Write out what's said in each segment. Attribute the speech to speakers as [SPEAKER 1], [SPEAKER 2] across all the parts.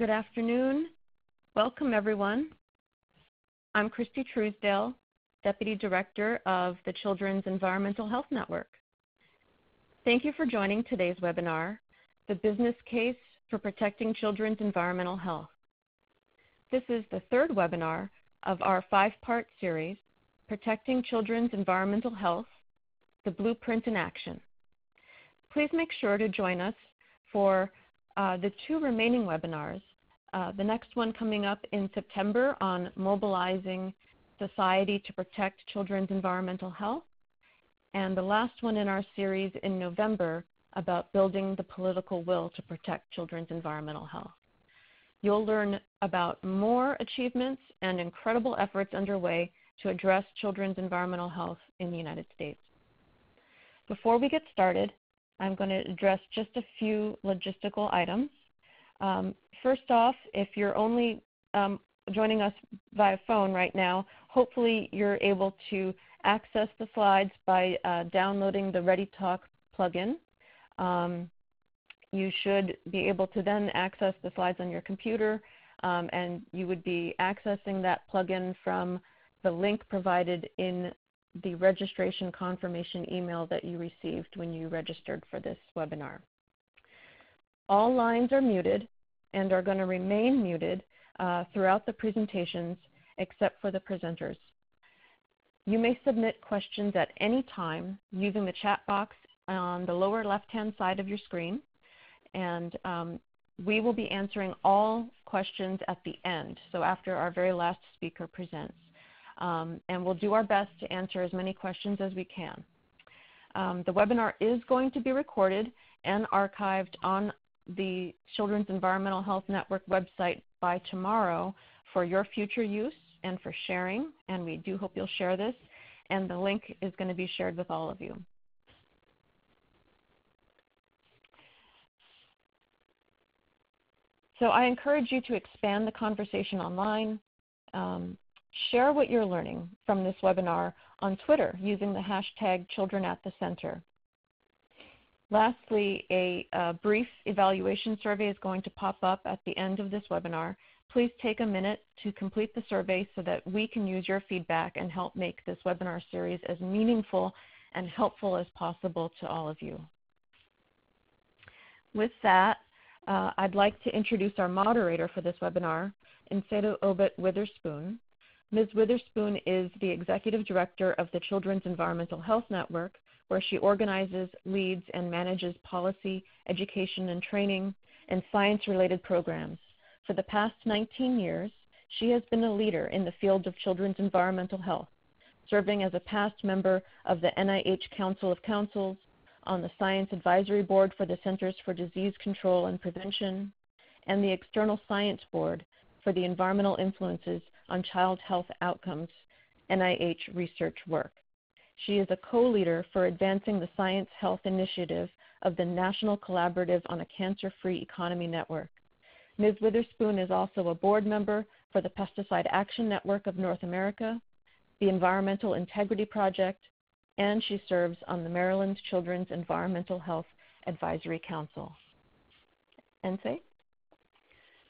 [SPEAKER 1] Good afternoon. Welcome, everyone. I'm Kristie Trousdale, Deputy Director of the Children's Environmental Health Network. Thank you for joining today's webinar, The Business Case for Protecting Children's Environmental Health. This is the third webinar of our five-part series, Protecting Children's Environmental Health, the Blueprint in Action. Please make sure to join us for uh, the two remaining webinars, uh, the next one coming up in September on mobilizing society to protect children's environmental health, and the last one in our series in November about building the political will to protect children's environmental health. You'll learn about more achievements and incredible efforts underway to address children's environmental health in the United States. Before we get started, I'm going to address just a few logistical items. Um, first off, if you're only um, joining us via phone right now, hopefully you're able to access the slides by uh, downloading the ReadyTalk plugin. Um, you should be able to then access the slides on your computer, um, and you would be accessing that plugin from the link provided in the registration confirmation email that you received when you registered for this webinar. All lines are muted and are going to remain muted uh, throughout the presentations except for the presenters. You may submit questions at any time using the chat box on the lower left-hand side of your screen, and um, we will be answering all questions at the end, so after our very last speaker presents um, and we'll do our best to answer as many questions as we can. Um, the webinar is going to be recorded and archived on the Children's Environmental Health Network website by tomorrow for your future use and for sharing, and we do hope you'll share this, and the link is going to be shared with all of you. So I encourage you to expand the conversation online. Um, Share what you're learning from this webinar on Twitter using the hashtag Children at the Center. Lastly, a, a, brief evaluation survey is going to pop up at the end of this webinar. Please take a minute to complete the survey so that we can use your feedback and help make this webinar series as meaningful and helpful as possible to all of you. With that, uh, I'd like to introduce our moderator for this webinar, Nsedu Obot Witherspoon. Ms. Witherspoon is the Executive Director of the Children's Environmental Health Network, where she organizes, leads, and manages policy, education and training, and science-related programs. For the past 19 years, she has been a leader in the field of children's environmental health, serving as a past member of the NIH Council of Councils, on the Science Advisory Board for the Centers for Disease Control and Prevention, and the External Science Board for the Environmental Influences on Child Health Outcomes NIH research work. She is a co-leader for advancing the Science Health Initiative of the National Collaborative on a Cancer-Free Economy Network. Ms. Witherspoon is also a board member for the Pesticide Action Network of North America, the Environmental Integrity Project, and she serves on the Maryland Children's Environmental Health Advisory Council. Ense?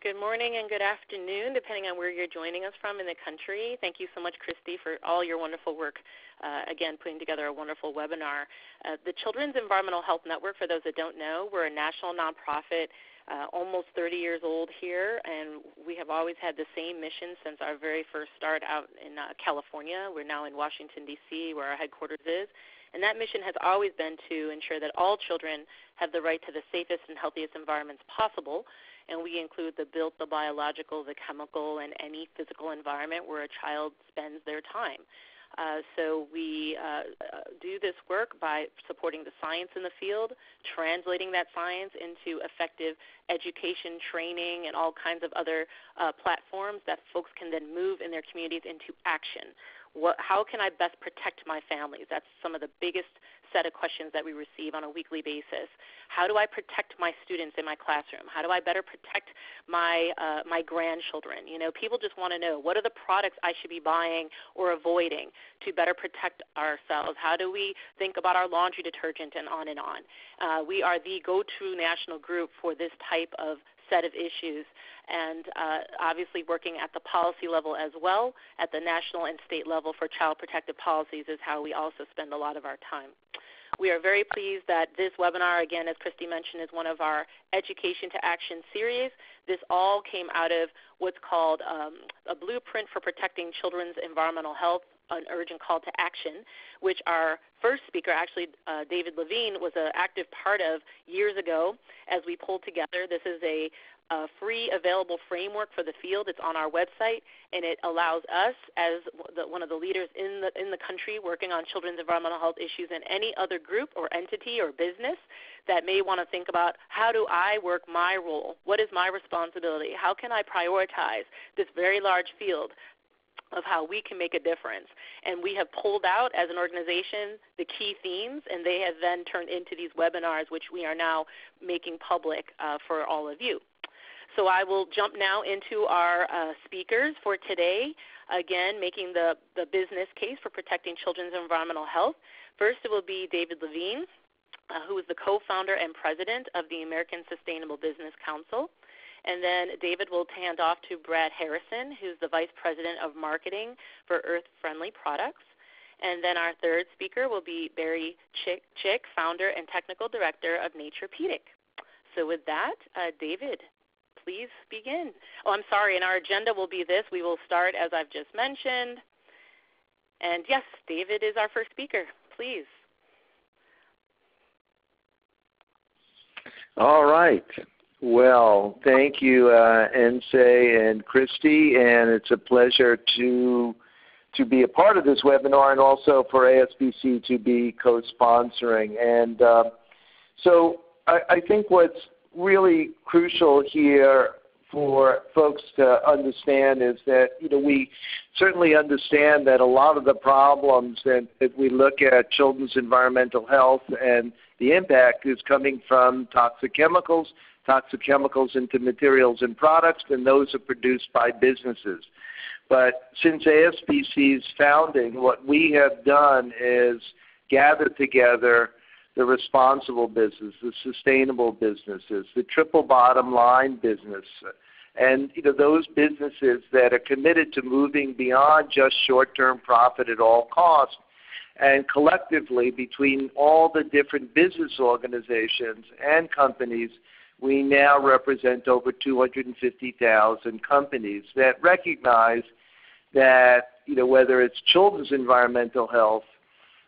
[SPEAKER 2] Good morning and good afternoon, depending on where you're joining us from in the country. Thank you so much, Kristie, for all your wonderful work. Uh, again, putting together a wonderful webinar. Uh, the Children's Environmental Health Network, for those that don't know, we're a national nonprofit, uh, almost 30 years old here, and we have always had the same mission since our very first start out in uh, California. We're now in Washington, D.C., where our headquarters is. And that mission has always been to ensure that all children have the right to the safest and healthiest environments possible and we include the built, the biological, the chemical, and any physical environment where a child spends their time. Uh, so we uh, uh, do this work by supporting the science in the field, translating that science into effective education, training, and all kinds of other uh, platforms that folks can then move in their communities into action. What, how can I best protect my families? That's some of the biggest set of questions that we receive on a weekly basis. How do I protect my students in my classroom? How do I better protect my uh, my grandchildren? You know, people just want to know what are the products I should be buying or avoiding to better protect ourselves. How do we think about our laundry detergent and on and on? Uh, we are the go-to national group for this type of set of issues and uh, obviously working at the policy level as well at the national and state level for child protective policies is how we also spend a lot of our time. We are very pleased that this webinar, again, as Kristie mentioned, is one of our Education to Action series. This all came out of what's called um, a blueprint for protecting children's environmental health, an urgent call to action, which our first speaker, actually uh, David Levine, was an active part of years ago as we pulled together. This is a a free available framework for the field. It's on our website, and it allows us, as the, one of the leaders in the, in the country working on children's environmental health issues, and any other group or entity or business that may want to think about how do I work my role? What is my responsibility? How can I prioritize this very large field? Of how we can make a difference. And we have pulled out as an organization the key themes, and they have then turned into these webinars, which we are now making public uh, for all of you. So I will jump now into our uh, speakers for today, again, making the, the business case for protecting children's environmental health. First, it will be David Levine, uh, who is the co-founder and president of the American Sustainable Business Council. And then David will hand off to Brad Harrison, who's the Vice President of Marketing for Earth Friendly Products. And then our third speaker will be Barry Cik, Chick founder and technical director of Naturepedic. So with that, uh, David, please begin. Oh, I'm sorry, and our agenda will be this. We will start as I've just mentioned. And yes, David is our first speaker. Please.
[SPEAKER 3] All right. Well, thank you, uh, and Christy, and it's a pleasure to to be a part of this webinar and also for ASBC to be co-sponsoring. And uh, so I, I think what's really crucial here for folks to understand is that you know we certainly understand that a lot of the problems that, that we look at children's environmental health and the impact is coming from toxic chemicals, toxic chemicals into materials and products, and those are produced by businesses. But since ASBC's founding, what we have done is gather together the responsible business, the sustainable businesses, the triple bottom line business, and you know those businesses that are committed to moving beyond just short-term profit at all costs. And collectively, between all the different business organizations and companies, we now represent over 250,000 companies that recognize that you know whether it's children's environmental health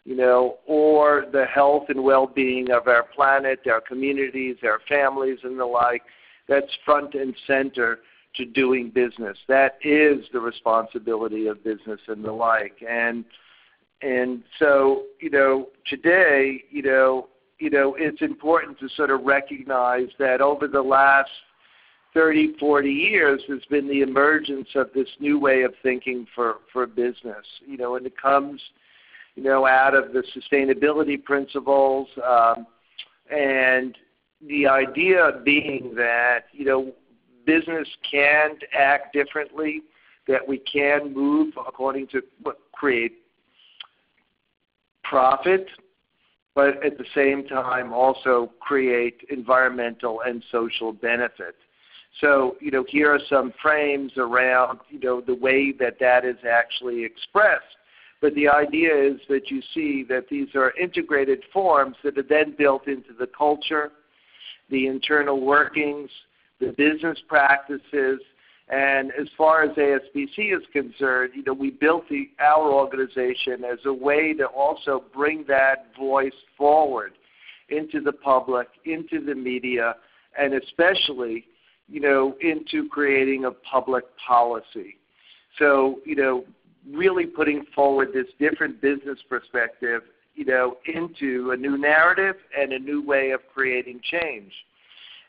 [SPEAKER 3] you know, or the health and well-being of our planet, our communities, our families, and the like. That's front and center to doing business. That is the responsibility of business and the like. And and so, you know, today, you know, you know, it's important to sort of recognize that over the last 30, 40 years, there's been the emergence of this new way of thinking for, for business. You know, and it comes – you know, out of the sustainability principles, um, and the idea being that you know business can act differently, that we can move according to what create profit, but at the same time also create environmental and social benefit. So, you know, here are some frames around, you know, the way that that is actually expressed but the idea is that you see that these are integrated forms that are then built into the culture, the internal workings, the business practices, and as far as ASBC is concerned, you know, we built the, our organization as a way to also bring that voice forward into the public, into the media, and especially, you know, into creating a public policy. So, you know, really putting forward this different business perspective, you know, into a new narrative and a new way of creating change.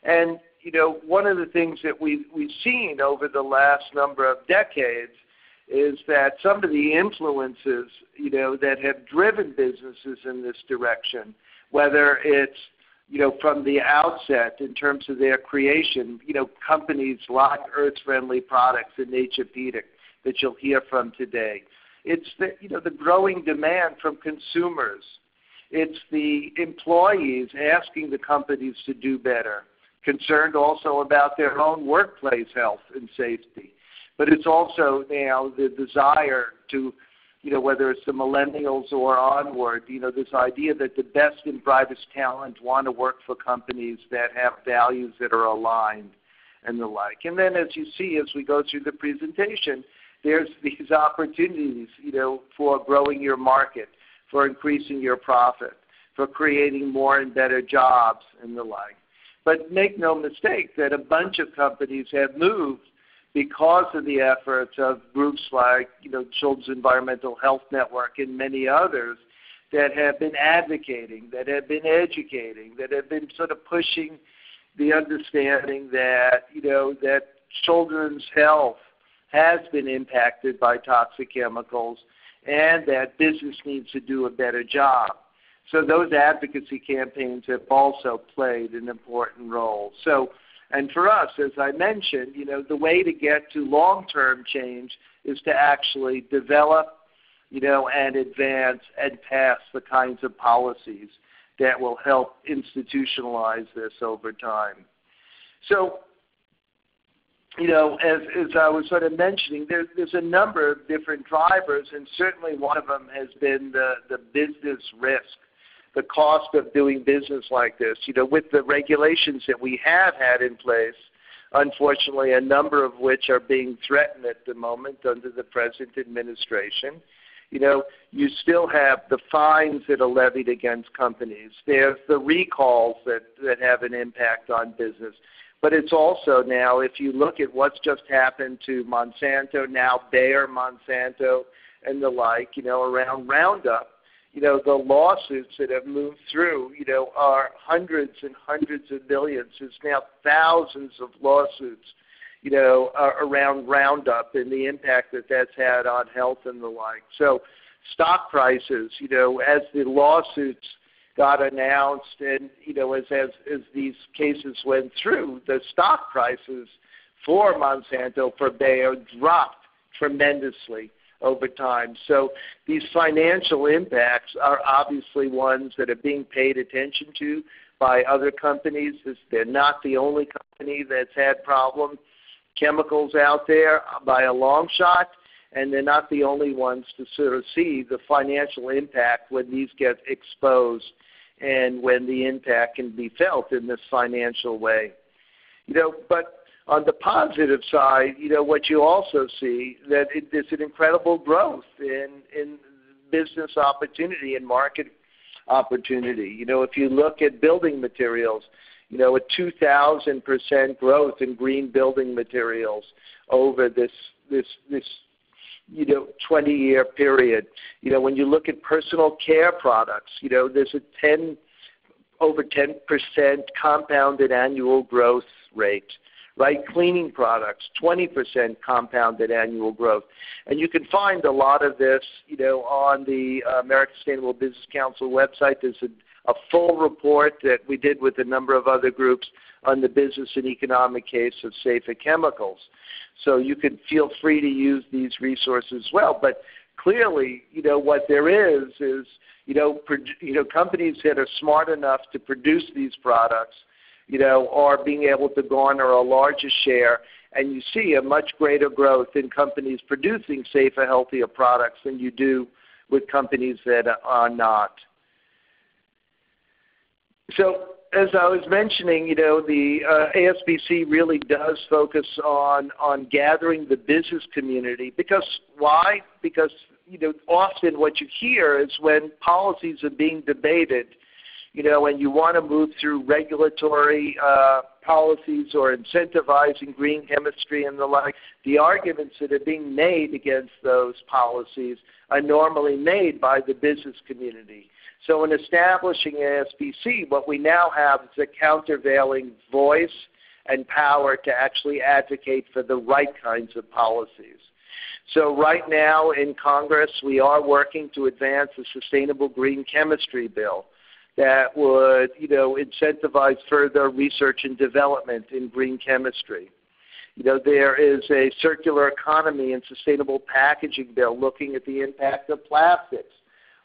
[SPEAKER 3] And you know, one of the things that we've we've seen over the last number of decades is that some of the influences, you know, that have driven businesses in this direction, whether it's you know, from the outset in terms of their creation, you know, companies like Earth Friendly Products and Naturepedic that you'll hear from today. It's the, you know, the growing demand from consumers. It's the employees asking the companies to do better. Concerned also about their own workplace health and safety. But it's also now the desire to, you know, whether it's the millennials or onward, you know, this idea that the best and brightest talent want to work for companies that have values that are aligned and the like. And then as you see as we go through the presentation, there's these opportunities, you know, for growing your market, for increasing your profit, for creating more and better jobs and the like. But make no mistake that a bunch of companies have moved because of the efforts of groups like you know Children's Environmental Health Network and many others that have been advocating, that have been educating, that have been sort of pushing the understanding that you know that children's health has been impacted by toxic chemicals and that business needs to do a better job. So those advocacy campaigns have also played an important role. So, and for us, as I mentioned, you know, the way to get to long-term change is to actually develop, you know, and advance and pass the kinds of policies that will help institutionalize this over time. So, you know, as, as I was sort of mentioning, there, there's a number of different drivers, and certainly one of them has been the, the business risk the cost of doing business like this. You know, with the regulations that we have had in place, unfortunately, a number of which are being threatened at the moment under the present administration. You know, you still have the fines that are levied against companies. There's the recalls that, that have an impact on business. But it's also now, if you look at what's just happened to Monsanto, now Bayer, Monsanto, and the like, you know, around Roundup, you know, the lawsuits that have moved through, you know, are hundreds and hundreds of millions. There's now thousands of lawsuits, you know, uh, around Roundup and the impact that that's had on health and the like. So stock prices, you know, as the lawsuits got announced and, you know, as, as, as these cases went through, the stock prices for Monsanto, for Bayer dropped tremendously over time. So these financial impacts are obviously ones that are being paid attention to by other companies. They're not the only company that's had problem chemicals out there by a long shot, and they're not the only ones to sort of see the financial impact when these get exposed and when the impact can be felt in this financial way. You know, but on the positive side, you know, what you also see that it, there's an incredible growth in in business opportunity and market opportunity. You know, if you look at building materials, you know, a 2,000% growth in green building materials over this this this you know 20 year period. You know, when you look at personal care products, you know, there's a 10 over 10% compounded annual growth rate right? Cleaning products, 20% compounded annual growth. And you can find a lot of this, you know, on the American Sustainable Business Council website. There's a, a full report that we did with a number of other groups on the business and economic case of safer chemicals. So you can feel free to use these resources as well. But clearly, you know, what there is is, you know, you know, companies that are smart enough to produce these products – you know, are being able to garner a larger share, and you see a much greater growth in companies producing safer, healthier products than you do with companies that are not. So as I was mentioning, you know, the uh, ASBC really does focus on on gathering the business community because why? Because you know, often what you hear is when policies are being debated, you know, and you want to move through regulatory uh, policies or incentivizing green chemistry and the like, the arguments that are being made against those policies are normally made by the business community. So in establishing ASBC, what we now have is a countervailing voice and power to actually advocate for the right kinds of policies. So right now in Congress, we are working to advance a sustainable green chemistry bill that would, you know, incentivize further research and development in green chemistry. You know, there is a circular economy and sustainable packaging bill looking at the impact of plastics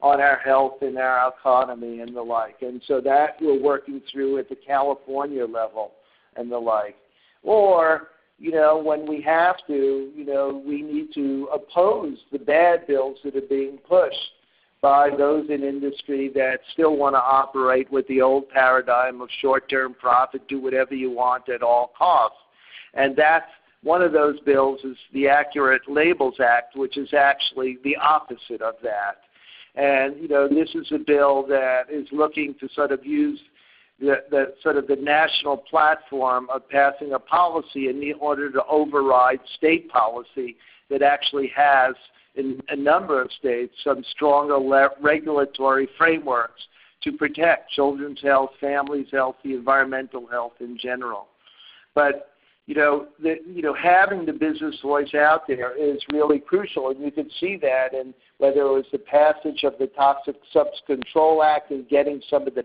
[SPEAKER 3] on our health and our economy and the like. And so that we're working through at the California level and the like. Or, you know, when we have to, you know, we need to oppose the bad bills that are being pushed by those in industry that still want to operate with the old paradigm of short-term profit, do whatever you want at all costs. And that's one of those bills is the Accurate Labels Act, which is actually the opposite of that. And you know, this is a bill that is looking to sort of use the, the sort of the national platform of passing a policy in the order to override state policy that actually has in a number of states some stronger le- regulatory frameworks to protect children's health, families' health, the environmental health in general. But you know, the, you know, having the business voice out there is really crucial, and you can see that in whether it was the passage of the Toxic Substance Control Act and getting some of the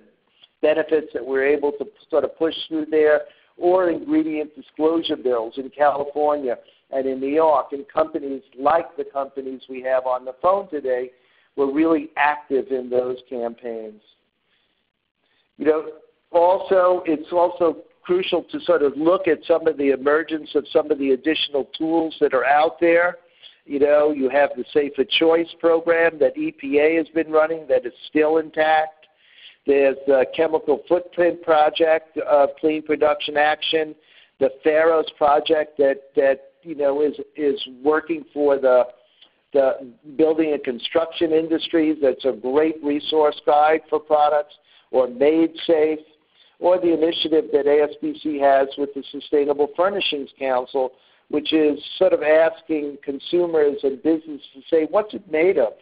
[SPEAKER 3] benefits that we're able to sort of push through there, or ingredient disclosure bills in California and in New York, and companies like the companies we have on the phone today were really active in those campaigns. You know, also, it's also crucial to sort of look at some of the emergence of some of the additional tools that are out there. You know, you have the Safer Choice program that EPA has been running that is still intact. There's the Chemical Footprint Project, uh, Clean Production Action, the Pharos project that that you know is is working for the the building and construction industries. That's a great resource guide for products or Made Safe or the initiative that ASBC has with the Sustainable Furnishings Council, which is sort of asking consumers and businesses to say, what's it made of?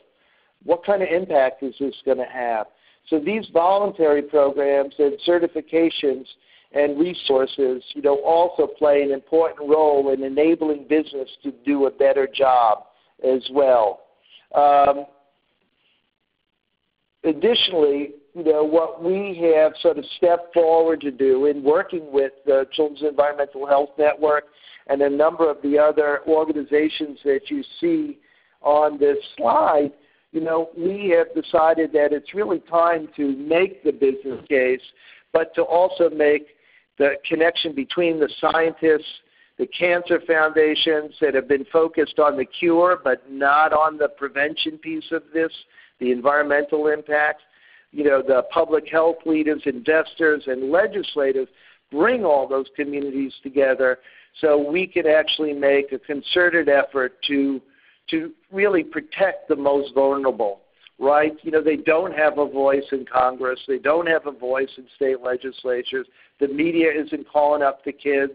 [SPEAKER 3] What kind of impact is this going to have? So these voluntary programs and certifications and resources, you know, also play an important role in enabling business to do a better job as well. Um, additionally, you know, what we have sort of stepped forward to do in working with the Children's Environmental Health Network and a number of the other organizations that you see on this slide, you know, we have decided that it's really time to make the business case, but to also make the connection between the scientists, the cancer foundations that have been focused on the cure but not on the prevention piece of this, the environmental impacts, you know, the public health leaders, investors, and legislators bring all those communities together so we can actually make a concerted effort to to really protect the most vulnerable right? You know they don't have a voice in congress. They don't have a voice in state legislatures. The media isn't calling up the kids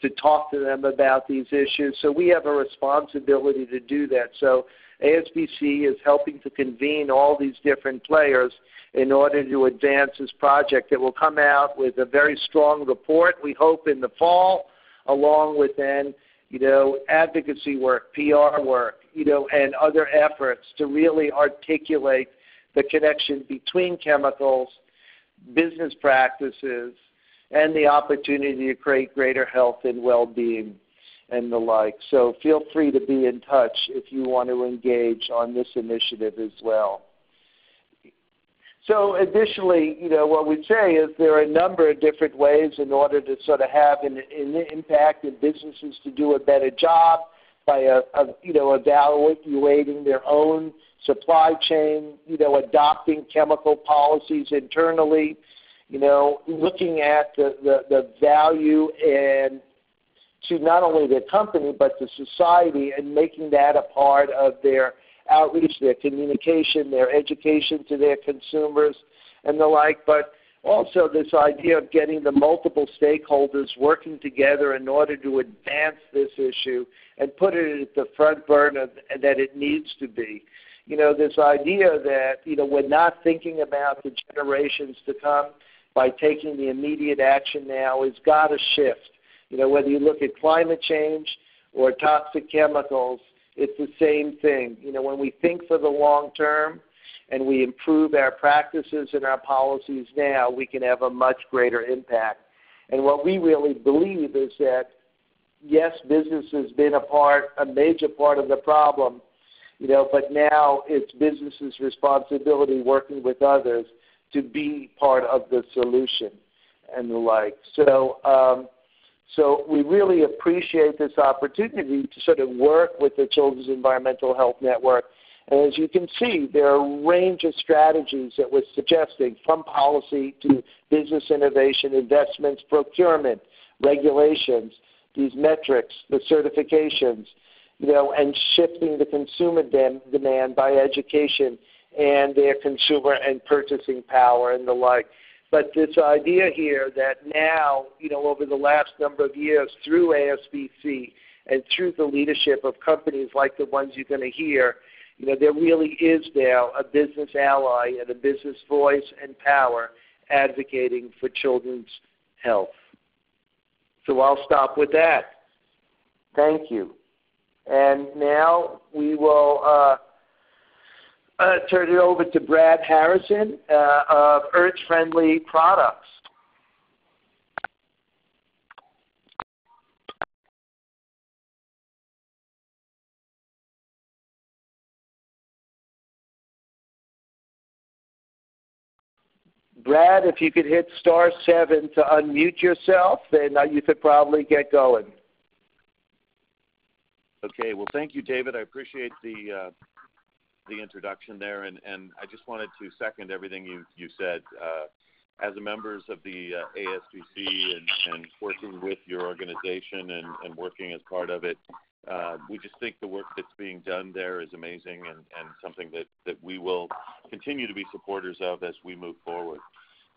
[SPEAKER 3] to talk to them about these issues. So we have a responsibility to do that. So asbc is helping to convene all these different players in order to advance this project. It will come out with a very strong report, we hope, in the fall, along with then, you know, advocacy work, PR work, you know, and other efforts to really articulate the connection between chemicals, business practices, and the opportunity to create greater health and well-being and the like. So feel free to be in touch if you want to engage on this initiative as well. So additionally, you know, what we'd say is there are a number of different ways in order to sort of have an, an impact in businesses to do a better job by, a, a, you know, evaluating their own supply chain, you know, adopting chemical policies internally, you know, looking at the, the, the value and to not only the company but the society and making that a part of their outreach, their communication, their education to their consumers, and the like. But also this idea of getting the multiple stakeholders working together in order to advance this issue and put it at the front burner that it needs to be. You know, this idea that, you know, we're not thinking about the generations to come by taking the immediate action now has got to shift. You know, whether you look at climate change or toxic chemicals, it's the same thing. You know, when we think for the long term and we improve our practices and our policies now, we can have a much greater impact. And what we really believe is that yes, business has been a part, a major part of the problem, you know, but now it's business's responsibility working with others to be part of the solution and the like. So, um, So we really appreciate this opportunity to sort of work with the Children's Environmental Health Network. And as you can see, there are a range of strategies that we're suggesting from policy to business innovation, investments, procurement, regulations, these metrics, the certifications, you know, and shifting the consumer dem- demand by education and their consumer and purchasing power and the like. But this idea here that now, you know, over the last number of years through ASBC and through the leadership of companies like the ones you're going to hear, you know, there really is now a business ally and a business voice and power advocating for children's health. So I'll stop with that. Thank you. And now we will uh, uh, turn it over to Brad Harrison uh, of Earth Friendly Products. Brad, if you could hit star seven to unmute yourself, then you could probably get going.
[SPEAKER 4] Okay. Well, thank you, David. I appreciate the uh, the introduction there, and, and I just wanted to second everything you you said. Uh, as a members of the uh, ASBC and, and working with your organization and, and working as part of it, uh, we just think the work that's being done there is amazing and, something that, we will continue to be supporters of as we move forward.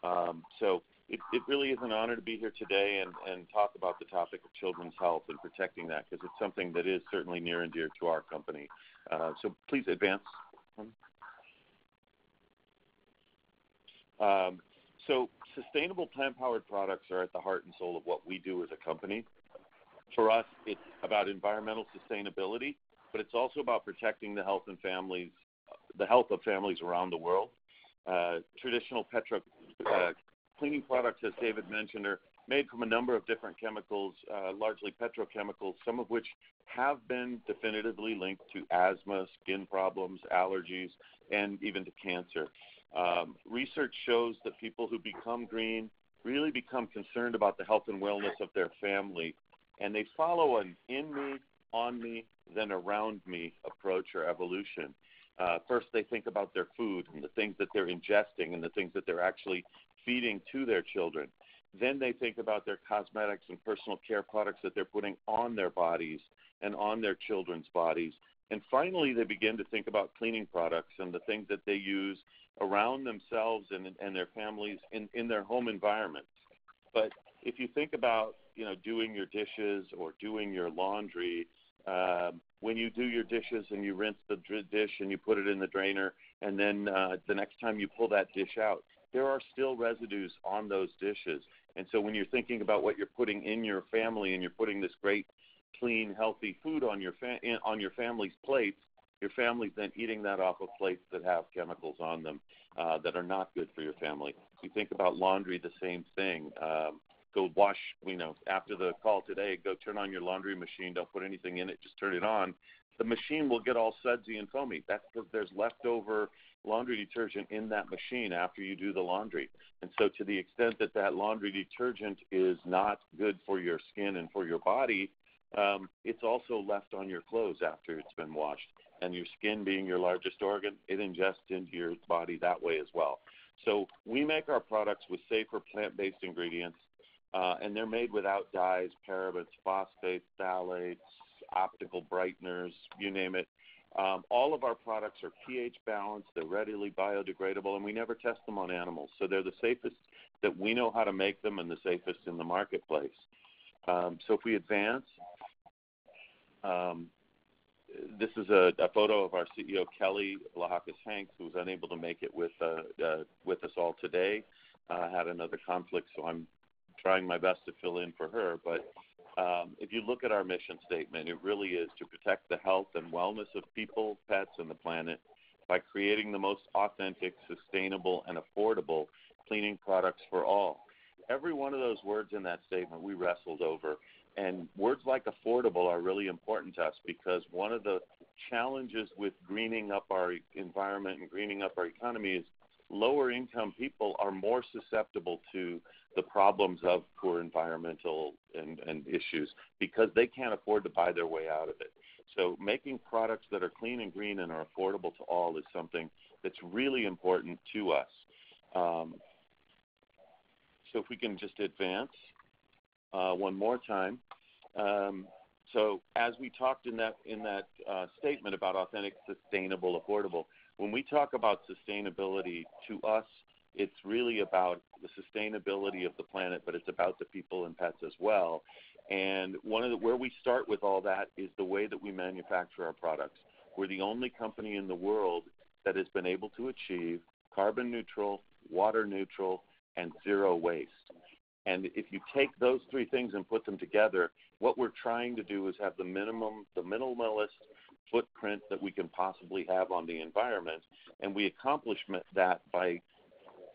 [SPEAKER 4] Um, so it, it really is an honor to be here today and, and talk about the topic of children's health and protecting that because it's something that is certainly near and dear to our company. Uh, so please advance. Um, so sustainable plant-powered products are at the heart and soul of what we do as a company. For us, it's about environmental sustainability, but it's also about protecting the health and families, the health of families around the world. Uh, traditional petro uh, cleaning products, as David mentioned, are made from a number of different chemicals, uh, largely petrochemicals, some of which have been definitively linked to asthma, skin problems, allergies, and even to cancer. Um, research shows that people who become green really become concerned about the health and wellness of their family, and they follow an in me, on me, then around me approach or evolution. Uh, first, they think about their food and the things that they're ingesting and the things that they're actually feeding to their children. Then they think about their cosmetics and personal care products that they're putting on their bodies and on their children's bodies. And finally, they begin to think about cleaning products and the things that they use around themselves and, and their families in, in their home environments. But if you think about, you know, doing your dishes or doing your laundry, um, when you do your dishes and you rinse the dish and you put it in the drainer, and then uh, the next time you pull that dish out, there are still residues on those dishes. And so when you're thinking about what you're putting in your family and you're putting this great, clean, healthy food on your fa- on your family's plates, your family's then eating that off of plates that have chemicals on them uh, that are not good for your family. You think about laundry, the same thing. Um, go wash, you know, after the call today, go turn on your laundry machine. Don't put anything in it, just turn it on. The machine will get all sudsy and foamy. That's because there's leftover laundry detergent in that machine after you do the laundry. And so, to the extent that that laundry detergent is not good for your skin and for your body, um, it's also left on your clothes after it's been washed. And your skin, being your largest organ, it ingests into your body that way as well. So, we make our products with safer plant based ingredients, and they're made without dyes, parabens, phosphates, phthalates, optical brighteners, you name it. Um, all of our products are pH balanced, they're readily biodegradable, and we never test them on animals. So they're the safest that we know how to make them and the safest in the marketplace. Um, so if we advance, um, this is a, a, photo of our CEO Kelly Vlahakis-Hanks, who was unable to make it with uh, uh, with us all today. Uh, had another conflict, so I'm trying my best to fill in for her. But um, if you look at our mission statement, it really is to protect the health and wellness of people, pets, and the planet by creating the most authentic, sustainable, and affordable cleaning products for all. Every one of those words in that statement we wrestled over. And words like affordable are really important to us because one of the challenges with greening up our environment and greening up our economy is lower income people are more susceptible to the problems of poor environmental and, and issues because they can't afford to buy their way out of it. So making products that are clean and green and are affordable to all is something that's really important to us. Um, so if we can just advance uh, one more time. Um, so as we talked in that in that uh, statement about authentic, sustainable, affordable, when we talk about sustainability, to us, it's really about the sustainability of the planet, but it's about the people and pets as well. And one of the, where we start with all that is the way that we manufacture our products. We're the only company in the world that has been able to achieve carbon neutral, water neutral, and zero waste. And if you take those three things and put them together, what we're trying to do is have the minimum, the minimalist footprint that we can possibly have on the environment, and we accomplish that by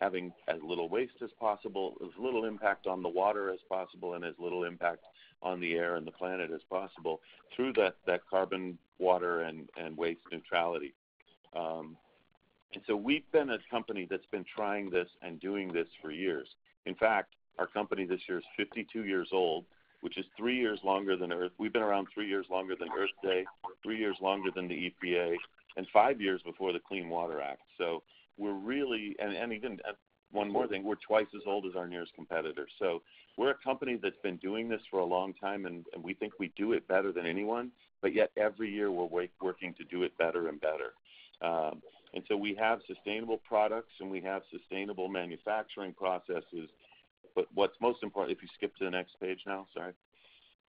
[SPEAKER 4] having as little waste as possible, as little impact on the water as possible, and as little impact on the air and the planet as possible through that, that carbon, water, and, and waste neutrality. Um, and so we've been a company that's been trying this and doing this for years. In fact, our company this year is 52 years old, which is three years longer than Earth. We've been around three years longer than Earth Day, three years longer than the EPA, and five years before the Clean Water Act. So we're really, and, and even uh, one more thing, we're twice as old as our nearest competitor. So we're a company that's been doing this for a long time, and, and we think we do it better than anyone. But yet every year we're working to do it better and better. Um, and so we have sustainable products and we have sustainable manufacturing processes. But what's most important, if you skip to the next page now, sorry.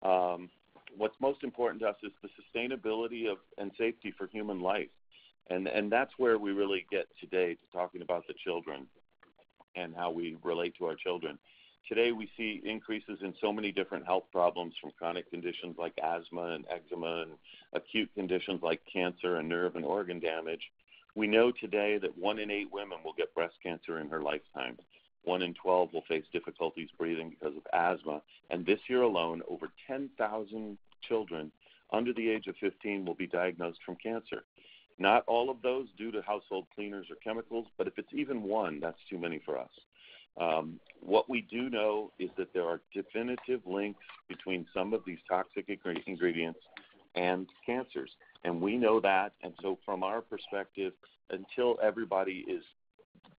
[SPEAKER 4] Um, what's most important to us is the sustainability of and safety for human life. And, and that's where we really get today to talking about the children and how we relate to our children. Today, we see increases in so many different health problems from chronic conditions like asthma and eczema and acute conditions like cancer and nerve and organ damage. We know today that one in eight women will get breast cancer in her lifetime. One in 12 will face difficulties breathing because of asthma. And this year alone, over 10,000 children under the age of 15 will be diagnosed from cancer. Not all of those due to household cleaners or chemicals, but if it's even one, that's too many for us. Um, what we do know is that there are definitive links between some of these toxic ingredients and cancers. And we know that. And so, from our perspective, until everybody is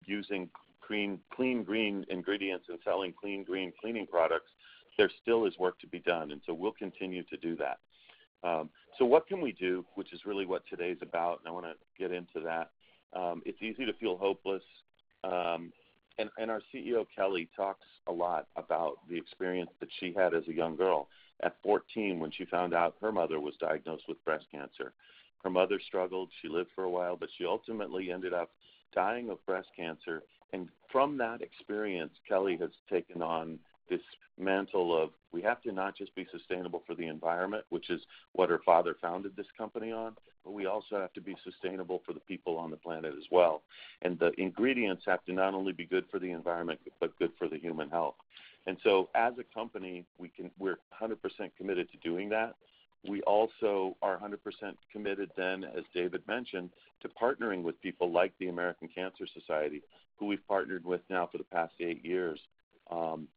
[SPEAKER 4] using clean, clean green ingredients and selling clean green cleaning products, there still is work to be done. And so, we'll continue to do that. Um, so, what can we do, which is really what today's about? And I want to get into that. Um, it's easy to feel hopeless. Um, and, and our CEO, Kelly, talks a lot about the experience that she had as a young girl at 14 when she found out her mother was diagnosed with breast cancer. Her mother struggled. She lived for a while, but she ultimately ended up dying of breast cancer. And from that experience, Kelly has taken on this mantle of we have to not just be sustainable for the environment, which is what her father founded this company on, but we also have to be sustainable for the people on the planet as well. And the ingredients have to not only be good for the environment, but good for the human health. And so, as a company, we can we're 100% committed to doing that. We also are 100% committed, then, as David mentioned, to partnering with people like the American Cancer Society, who we've partnered with now for the past eight years. Um,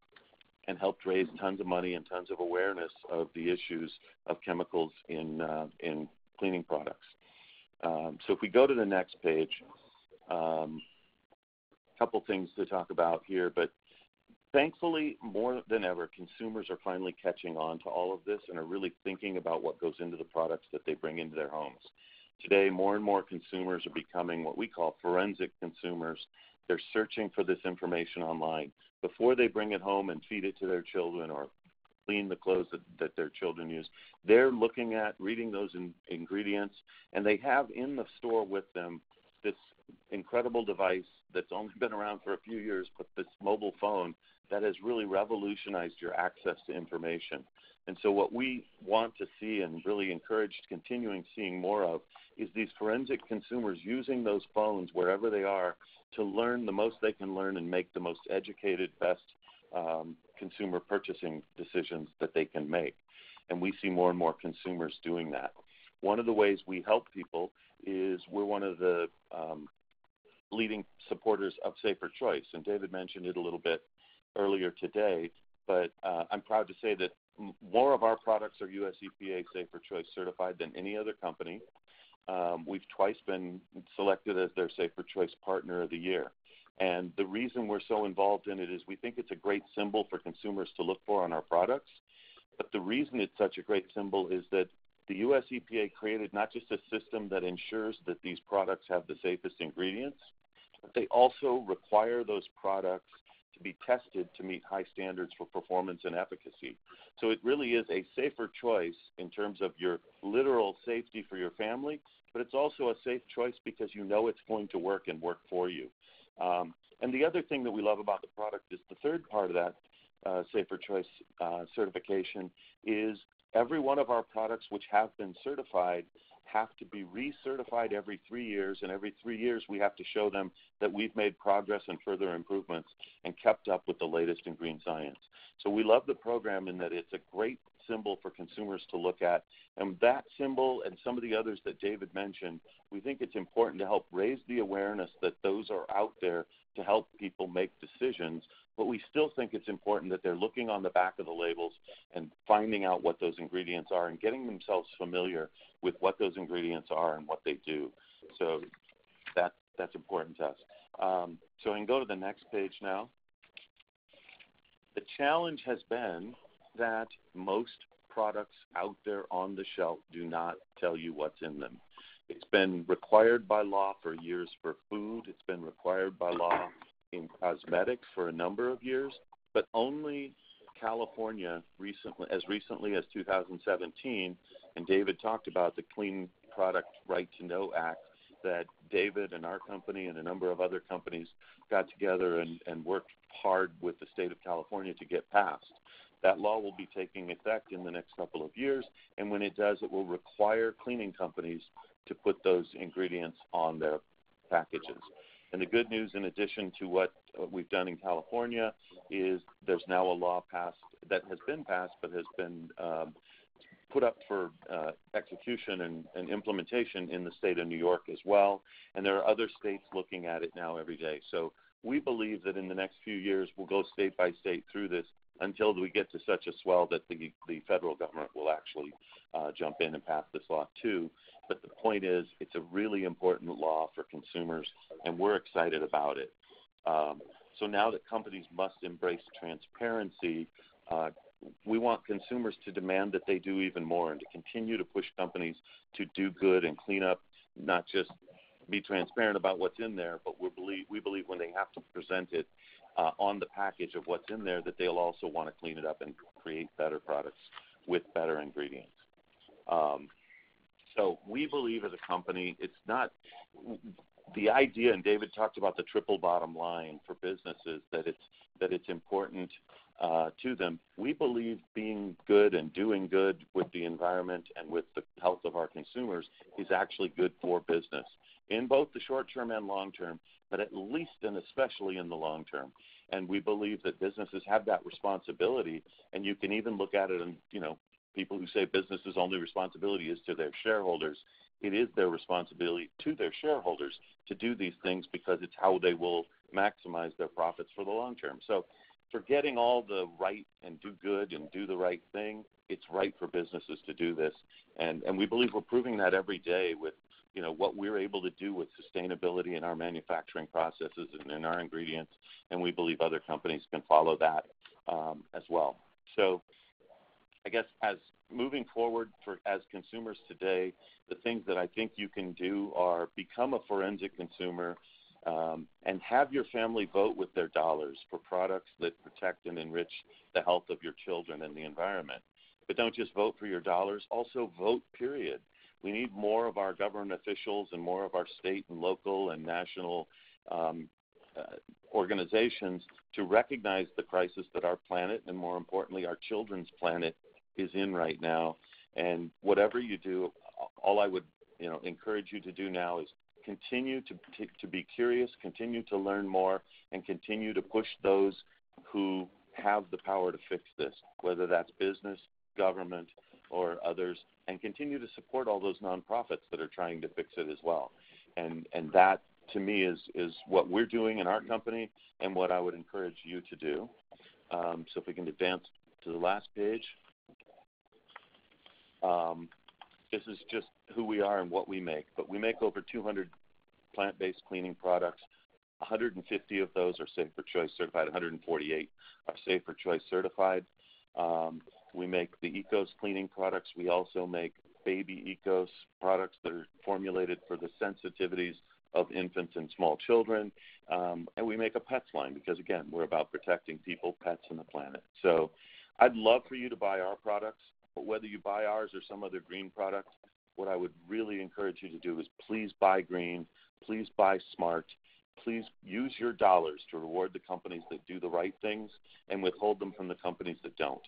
[SPEAKER 4] and helped raise tons of money and tons of awareness of the issues of chemicals in uh, in cleaning products. Um, so if we go to the next page, a um, couple things to talk about here, but thankfully, more than ever, consumers are finally catching on to all of this and are really thinking about what goes into the products that they bring into their homes. Today, more and more consumers are becoming what we call forensic consumers. They're searching for this information online before they bring it home and feed it to their children or clean the clothes that, that their children use. They're looking at reading those in, ingredients, and they have in the store with them this incredible device that's only been around for a few years, but this mobile phone that has really revolutionized your access to information. And so, what we want to see and really encourage continuing seeing more of is these forensic consumers using those phones wherever they are to learn the most they can learn and make the most educated, best um, consumer purchasing decisions that they can make. And we see more and more consumers doing that. One of the ways we help people is we're one of the um, leading supporters of safer choice. And David mentioned it a little bit earlier today, but uh, I'm proud to say that more of our products are US EPA Safer Choice certified than any other company. Um, we've twice been selected as their Safer Choice Partner of the Year. And the reason we're so involved in it is we think it's a great symbol for consumers to look for on our products. But the reason it's such a great symbol is that the US EPA created not just a system that ensures that these products have the safest ingredients, but they also require those products to be tested to meet high standards for performance and efficacy. So it really is a safer choice in terms of your literal safety for your family, but it's also a safe choice because you know it's going to work and work for you. Um, and the other thing that we love about the product is the third part of that uh, safer choice uh, certification is every one of our products which have been certified have to be recertified every three years, and every three years we have to show them that we've made progress and further improvements and kept up with the latest in green science. So we love the program in that it's a great symbol for consumers to look at. And that symbol and some of the others that David mentioned, we think it's important to help raise the awareness that those are out there to help people make decisions. But we still think it's important that they're looking on the back of the labels and finding out what those ingredients are and getting themselves familiar with what those ingredients are and what they do. So that, that's important to us. Um, so I can go to the next page now. The challenge has been that most products out there on the shelf do not tell you what's in them. It's been required by law for years for food, it's been required by law in cosmetics for a number of years, but only California recently as recently as 2017 and David talked about the Clean Product Right to Know Act that David and our company and a number of other companies got together and, and worked hard with the state of California to get passed. That law will be taking effect in the next couple of years, and when it does, it will require cleaning companies to put those ingredients on their packages. And the good news, in addition to what we've done in California, is there's now a law passed that has been passed but has been um, put up for uh, execution and, and, implementation in the state of New York as well. And there are other states looking at it now every day. So we believe that in the next few years, we'll go state by state through this until we get to such a swell that the, the federal government will actually uh, jump in and pass this law too. But the point is, it's a really important law for consumers, and we're excited about it. Um, so now that companies must embrace transparency, uh, we want consumers to demand that they do even more and to continue to push companies to do good and clean up, not just be transparent about what's in there, but we believe we believe when they have to present it on the package of what's in there that they'll also want to clean it up and create better products with better ingredients. Um, so we believe as a company, it's not the idea, and David talked about the triple bottom line for businesses that it's that it's important uh, to them. We believe being good and doing good with the environment and with the health of our consumers is actually good for business in both the short term and long term but at least and especially in the long term. And we believe that businesses have that responsibility, and you can even look at it and you know people who say businesses' only responsibility is to their shareholders. It is their responsibility to their shareholders to do these things because it's how they will maximize their profits for the long term. So, forgetting all the right and do good and do the right thing, it's right for businesses to do this. And, and we believe we're proving that every day with you know what we're able to do with sustainability in our manufacturing processes and in our ingredients, and we believe other companies can follow that um, as well. So, I guess as moving forward for as consumers today, the things that I think you can do are become a forensic consumer. Um, and have your family vote with their dollars for products that protect and enrich the health of your children and the environment. But don't just vote for your dollars, also vote, period. We need more of our government officials and more of our state and local and national um, uh, organizations to recognize the crisis that our planet and more importantly our children's planet is in right now. And whatever you do, all I would you know encourage you to do now is continue to, to, to be curious, continue to learn more, and continue to push those who have the power to fix this, whether that's business, government, or others, and continue to support all those nonprofits that are trying to fix it as well. And and that to me is is what we're doing in our company and what I would encourage you to do. Um, so if we can advance to the last page. Um, this is just who we are and what we make. But we make over 200 plant-based cleaning products. 150 of those are Safer Choice certified. 148 are Safer Choice certified. Um, we make the Ecos cleaning products. We also make baby Ecos products that are formulated for the sensitivities of infants and small children. Um, and we make a pets line because, again, we're about protecting people, pets, and the planet. So I'd love for you to buy our products, but whether you buy ours or some other green product, what I would really encourage you to do is please buy green, please buy smart, please use your dollars to reward the companies that do the right things and withhold them from the companies that don't.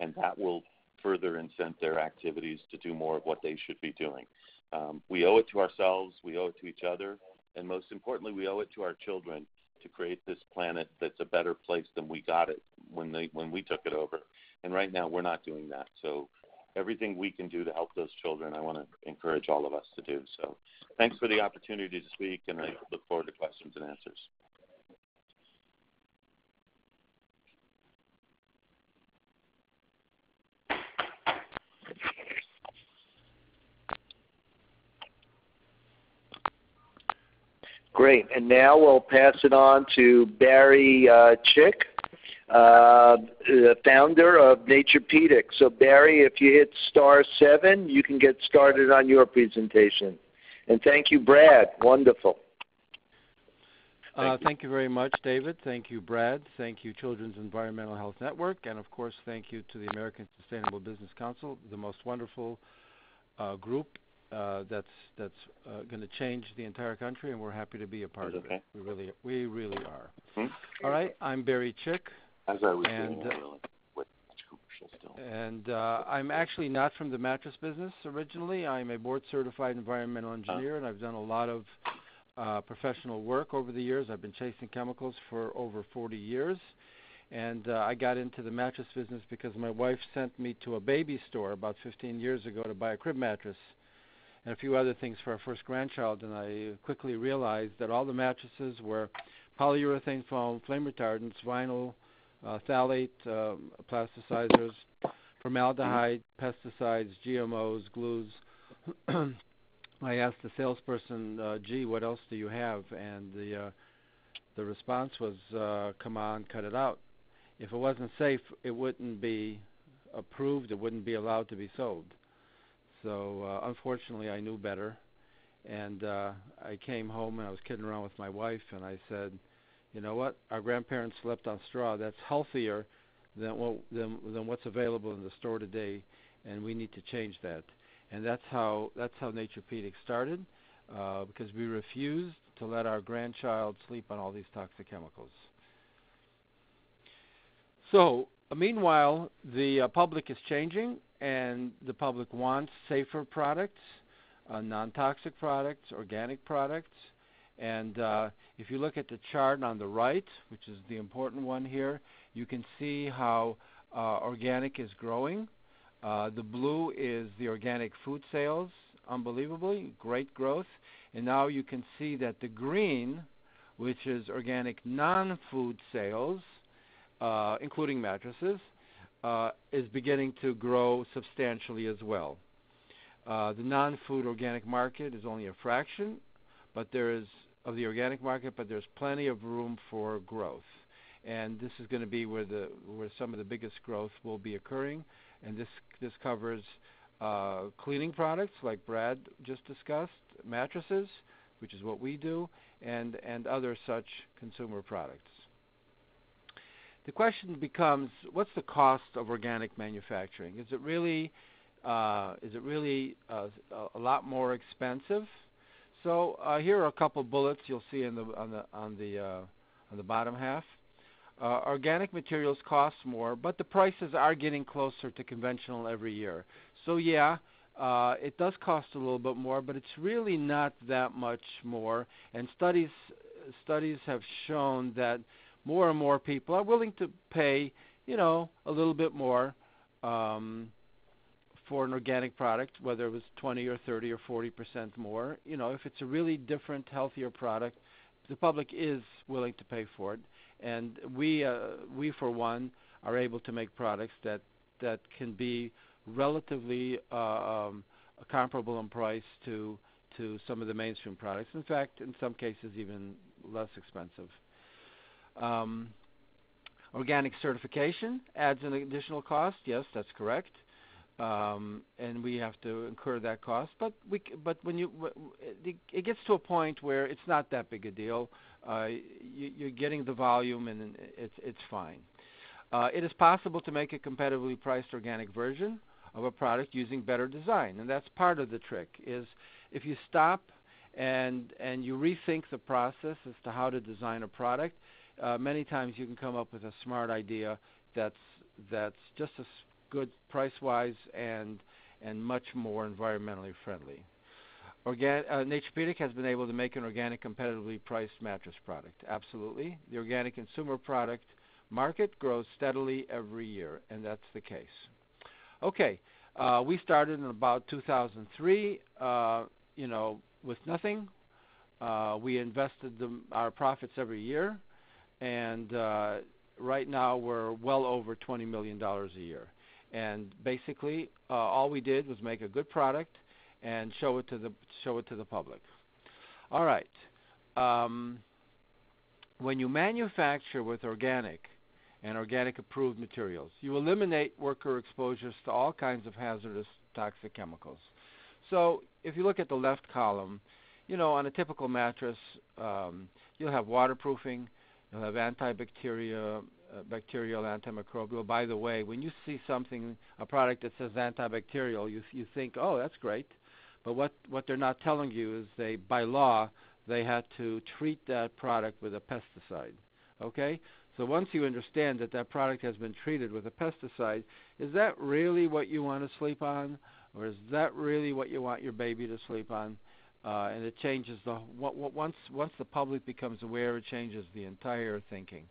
[SPEAKER 4] And that will further incent their activities to do more of what they should be doing. Um, we owe it to ourselves, we owe it to each other, and most importantly, we owe it to our children to create this planet that's a better place than we got it when they when we took it over. And right now, we're not doing that. So, everything we can do to help those children, I want to encourage all of us to do. So, thanks for the opportunity to speak, and I look forward to questions and answers.
[SPEAKER 3] Great. And now we'll pass it on to Barry uh, Cik, uh, the founder of Naturepedic. So Barry, if you hit star seven, you can get started on your presentation. And thank you, Brad. Wonderful.
[SPEAKER 5] Uh, thank you very much, David. Thank you, Brad. Thank you, Children's Environmental Health Network. And of course, thank you to the American Sustainable Business Council, the most wonderful uh, group uh, that's that's uh, going to change the entire country, and we're happy to be a part of it. We really we really are. Hmm? All right, I'm Barry Cik.
[SPEAKER 4] As I was and, doing, uh,
[SPEAKER 5] and uh, I'm actually not from the mattress business originally. I'm a board certified environmental engineer, and I've done a lot of uh, professional work over the years. I've been chasing chemicals for over 40 years. And uh, I got into the mattress business because my wife sent me to a baby store about 15 years ago to buy a crib mattress and a few other things for our first grandchild. And I quickly realized that all the mattresses were polyurethane foam, flame retardants, vinyl, uh, phthalate, um, plasticizers, formaldehyde, pesticides, GMOs, glues. I asked the salesperson, uh, "Gee, what else do you have?" And the uh, the response was, uh, "Come on, cut it out. If it wasn't safe, it wouldn't be approved. It wouldn't be allowed to be sold." So uh, unfortunately, I knew better, and uh, I came home and I was kidding around with my wife, and I said, "You know what? Our grandparents slept on straw. That's healthier than what than, than what's available in the store today, and we need to change that." And that's how that's how Naturepedic started, uh, because we refused to let our grandchild sleep on all these toxic chemicals. So, meanwhile, the uh, public is changing, and the public wants safer products, uh, non-toxic products, organic products. And uh, if you look at the chart on the right, which is the important one here, you can see how uh, organic is growing. Uh, the blue is the organic food sales, unbelievably, great growth. And now you can see that the green, which is organic non-food sales, uh, including mattresses, is beginning to grow substantially as well. Uh, the non-food organic market is only a fraction, but there is of the organic market, but there's plenty of room for growth. And this is going to be where the where some of the biggest growth will be occurring. And this this covers uh, cleaning products like Brad just discussed, mattresses, which is what we do, and other such consumer products the question becomes, what's the cost of organic manufacturing? Is it really uh, is it really uh, a lot more expensive? So uh, here are a couple bullets you'll see in the, on the on the uh, on the bottom half. Uh, organic materials cost more, but the prices are getting closer to conventional every year. So yeah, uh, it does cost a little bit more, but it's really not that much more. And studies studies have shown that more and more people are willing to pay, you know, a little bit more um, for an organic product, whether it was 20 or 30 or 40 percent more. You know, if it's a really different, healthier product, the public is willing to pay for it, and we, uh, we for one, are able to make products that that can be relatively uh, um, comparable in price to to some of the mainstream products. In fact, in some cases, even less expensive. Um, organic certification adds an additional cost. Yes, that's correct um, and we have to incur that cost. But we, but when you, it gets to a point where it's not that big a deal. Uh, you, you're getting the volume, and it's it's fine. Uh, it is possible to make a competitively priced organic version of a product using better design, and that's part of the trick. Is if you stop and and you rethink the process as to how to design a product, uh, many times you can come up with a smart idea that's that's just as good price-wise and and much more environmentally friendly. Organ- uh, Naturepedic has been able to make an organic, competitively priced mattress product. Absolutely, the organic consumer product market grows steadily every year, and that's the case. Okay, uh, we started in about 2003. Uh, you know, with nothing. Uh, we invested the, our profits every year, right now we're well over $20 million a year. And basically, uh, all we did was make a good product and show it to the show it to the public. All right. Um, when you manufacture with organic and organic approved materials, you eliminate worker exposures to all kinds of hazardous toxic chemicals. So if you look at the left column, you know, on a typical mattress, um, you'll have waterproofing, you'll have antibacterial, uh, bacterial, antimicrobial. By the way, when you see something, a product that says antibacterial, you you think, oh, that's great. But what what they're not telling you is they, by law, they had to treat that product with a pesticide. Okay. So once you understand that that product has been treated with a pesticide, is that really what you want to sleep on, or is that really what you want your baby to sleep on? Uh, and it changes the once once the public becomes aware, it changes the entire thinking.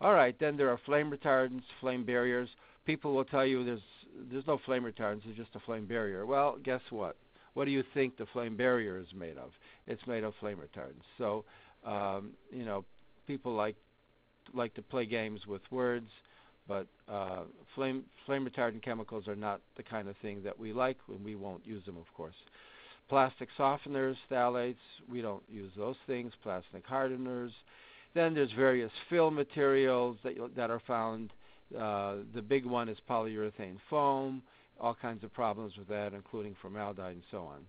[SPEAKER 5] All right, then there are flame retardants, flame barriers. People will tell you there's there's no flame retardants, it's just a flame barrier. Well, guess what? What do you think the flame barrier is made of? It's made of flame retardants. So, um, you know, people like like to play games with words, but uh, flame flame retardant chemicals are not the kind of thing that we like, and we won't use them, of course. Plastic softeners, phthalates, we don't use those things. Plastic hardeners, then there's various fill materials that, that are found. Uh, the big one is polyurethane foam, all kinds of problems with that, including formaldehyde and so on.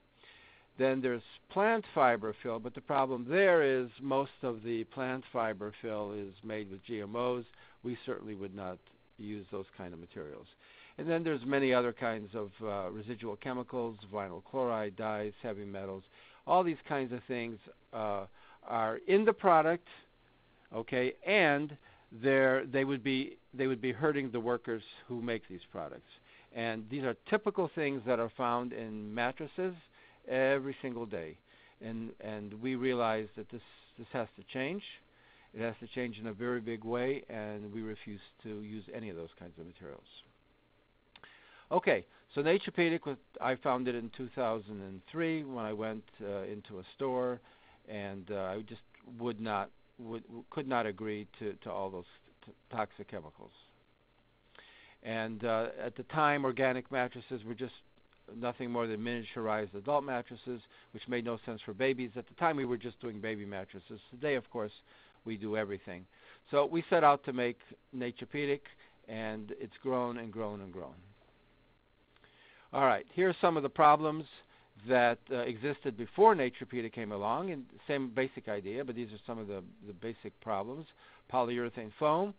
[SPEAKER 5] Then there's plant fiber fill, but the problem there is most of the plant fiber fill is made with GMOs. We certainly would not use those kind of materials. And then there's many other kinds of uh, residual chemicals, vinyl chloride, dyes, heavy metals. All these kinds of things uh, are in the product okay, and they would be they would be hurting the workers who make these products. And these are typical things that are found in mattresses every single day. And and we realize that this this has to change. It has to change in a very big way, and we refuse to use any of those kinds of materials. Okay, so Naturepedic, was, I found it in 2003 when I went uh, into a store, and uh, I just would not would, could not agree to, to all those t- toxic chemicals. And uh, at the time, organic mattresses were just nothing more than miniaturized adult mattresses, which made no sense for babies. At the time, we were just doing baby mattresses. Today, of course, we do everything. So we set out to make Naturepedic, and it's grown and grown and grown. All right, here are some of the problems that uh, existed before Naturepedic came along, and same basic idea, but these are some of the, the basic problems. Polyurethane foam,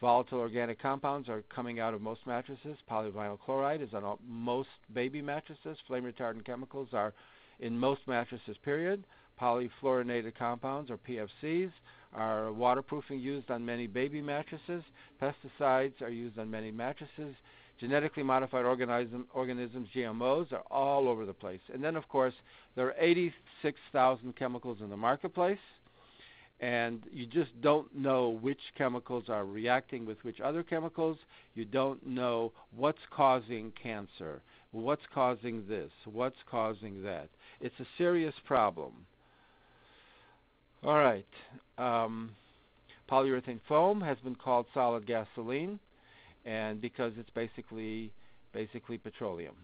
[SPEAKER 5] volatile organic compounds are coming out of most mattresses. Polyvinyl chloride is on all, most baby mattresses. Flame retardant chemicals are in most mattresses, period. Polyfluorinated compounds, or PFCs, are waterproofing used on many baby mattresses. Pesticides are used on many mattresses genetically modified organism, organisms, GMOs, are all over the place. And then, of course, there are 86,000 chemicals in the marketplace, and you just don't know which chemicals are reacting with which other chemicals. You don't know what's causing cancer, What's causing this? What's causing that? It's a serious problem. All right. Um, polyurethane foam has been called solid gasoline, and because it's basically basically petroleum.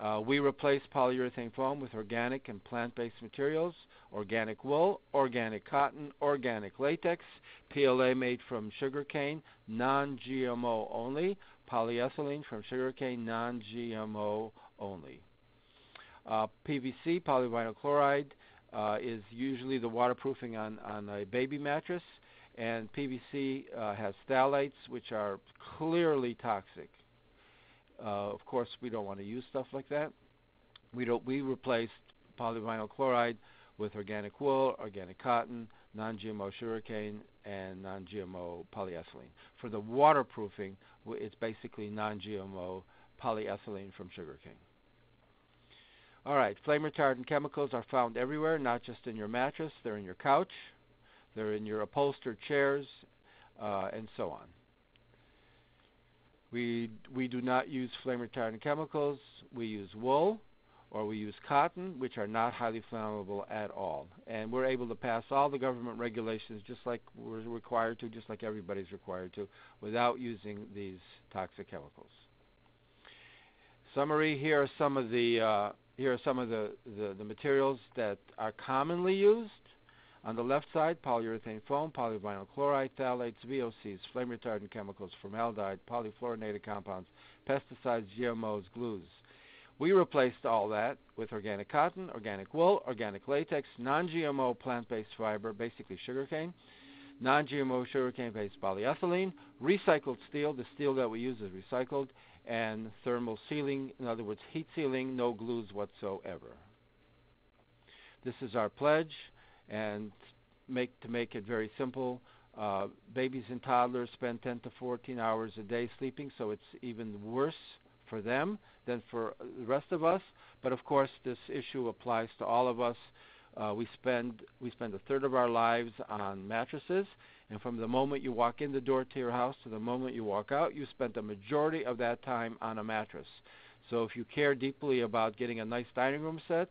[SPEAKER 5] Uh, we replace polyurethane foam with organic and plant-based materials, organic wool, organic cotton, organic latex, PLA made from sugarcane, non-GMO only, polyethylene from sugarcane, non-GMO only. Uh, PVC, polyvinyl chloride, uh, is usually the waterproofing on, on a baby mattress, and PVC uh, has phthalates, which are clearly toxic. Uh, of course, we don't want to use stuff like that. We don't. We replaced polyvinyl chloride with organic wool, organic cotton, non-GMO sugarcane, and non-GMO polyethylene. For the waterproofing, it's basically non-GMO polyethylene from sugarcane. All right, flame retardant chemicals are found everywhere, not just in your mattress. They're in your couch, they're in your upholstered chairs, uh, and so on. We, we do not use flame retardant chemicals. We use wool or we use cotton, which are not highly flammable at all. And we're able to pass all the government regulations just like we're required to, just like everybody's required to, without using these toxic chemicals. Summary, here are some of the, uh, here are some of the, the, the materials that are commonly used. On the left side, polyurethane foam, polyvinyl chloride, phthalates, VOCs, flame retardant chemicals, formaldehyde, polyfluorinated compounds, pesticides, GMOs, glues. We replaced all that with organic cotton, organic wool, organic latex, non-GMO plant-based fiber, basically sugarcane, non-GMO sugarcane-based polyethylene, recycled steel, the steel that we use is recycled, and thermal sealing, in other words, heat sealing, no glues whatsoever. This is our pledge and make to make it very simple. Uh, babies and toddlers spend 10 to 14 hours a day sleeping, so it's even worse for them than for the rest of us. But of course, this issue applies to all of us. Uh, we spend we spend a third of our lives on mattresses, and from the moment you walk in the door to your house to the moment you walk out, you spent the majority of that time on a mattress. So if you care deeply about getting a nice dining room set,